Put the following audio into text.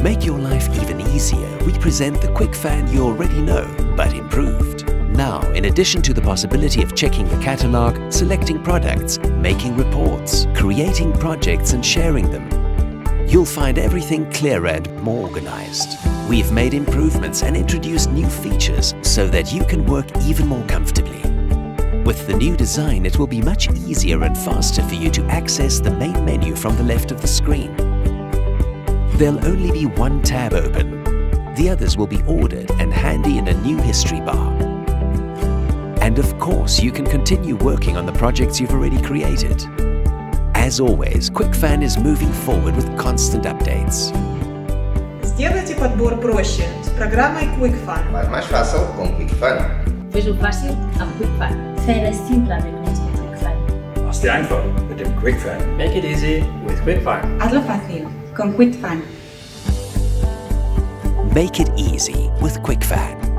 make your life even easier, we present the QuickFan you already know, but improved. Now, in addition to the possibility of checking the catalog, selecting products, making reports, creating projects and sharing them, you'll find everything clearer and more organized. We've made improvements and introduced new features so that you can work even more comfortably. With the new design, it will be much easier and faster for you to access the main menu from the left of the screen. There'll only be one tab open. The others will be ordered and handy in a new history bar. And of course, you can continue working on the projects you've already created. As always, QuickFan is moving forward with constant updates. Сделайте подбор проще с программой QuickFun. Faz mais fácil com QuickFun. Fes-ho fàcil amb QuickFan. Fer es einfach mit dem QuickFan. Make it easy with QuickFan. Hazlo fácil con QuickFan. Make it easy with QuickFan.